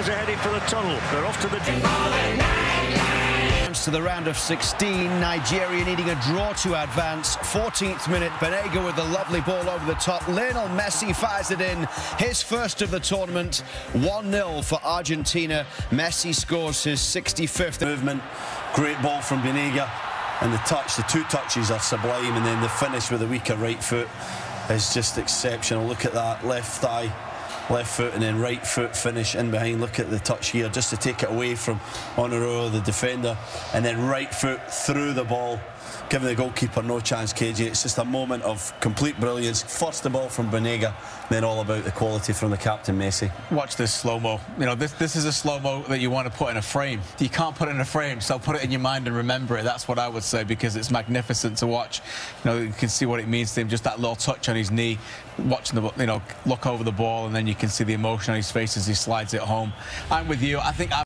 players are heading for the tunnel. They're off to the... To the round of 16, Nigeria needing a draw to advance. 14th minute, Banega with the lovely ball over the top. Lionel Messi fires it in, his first of the tournament. 1-0 for Argentina. Messi scores his 65th. Movement, great ball from Banega. And the touch, the two touches are sublime. And then the finish with a weaker right foot is just exceptional. Look at that left thigh left foot and then right foot finish in behind. Look at the touch here just to take it away from Omeruo, the defender, and then right foot through the ball, giving the goalkeeper no chance, KJ. It's just a moment of complete brilliance. First the ball from Banega, then all about the quality from the captain, Messi. Watch this slow-mo. You know, this, this is a slow-mo that you want to put in a frame. You can't put it in a frame, so put it in your mind and remember it. That's what I would say because it's magnificent to watch. You know, you can see what it means to him, just that little touch on his knee, watching the, you know, look over the ball, and then you can see the emotion on his face as he slides it home. I'm with you. I think. I